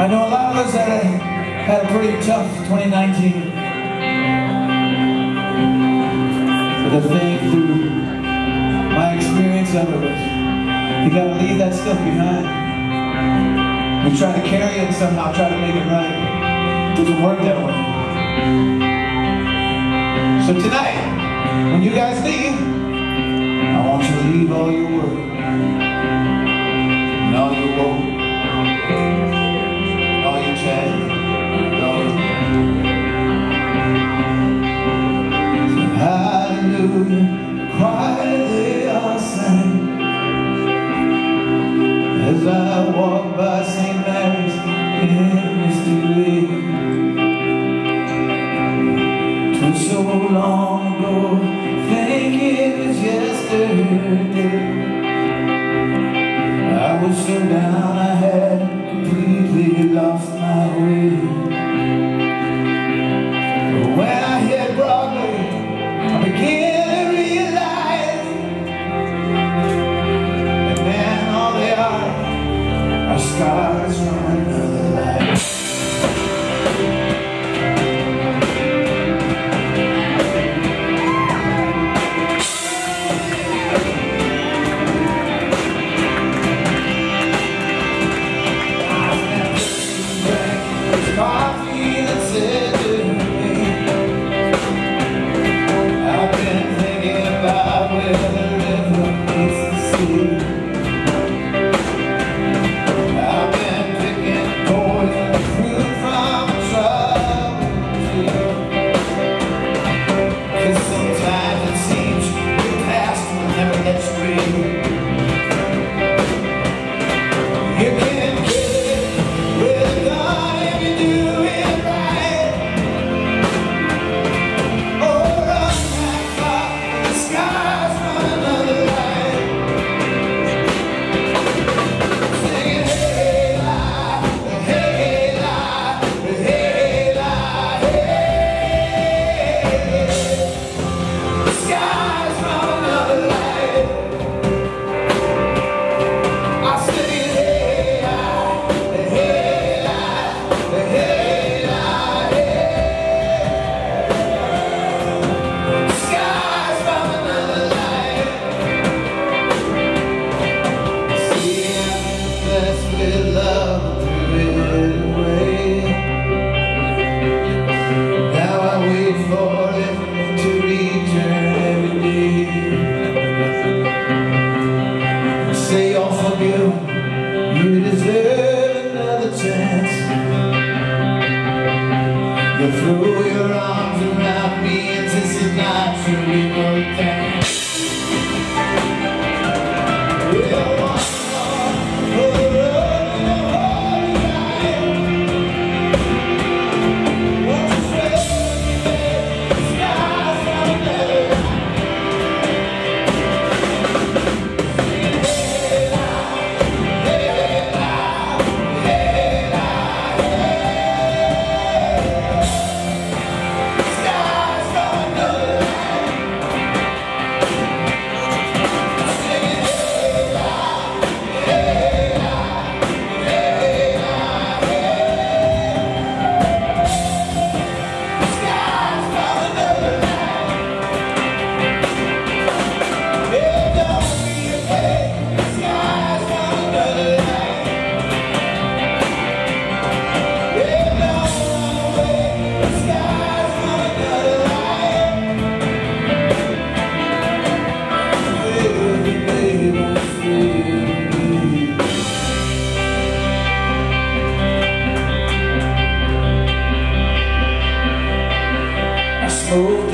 I know a lot of us had a, had a pretty tough 2019. But I think through my experience of it you gotta leave that stuff behind. We try to carry it somehow, try to make it right. It doesn't work that way. So tonight, when you guys leave, I want you to leave all your work. When I hit Broadway, I begin to realize that man, all they are are. every Oh.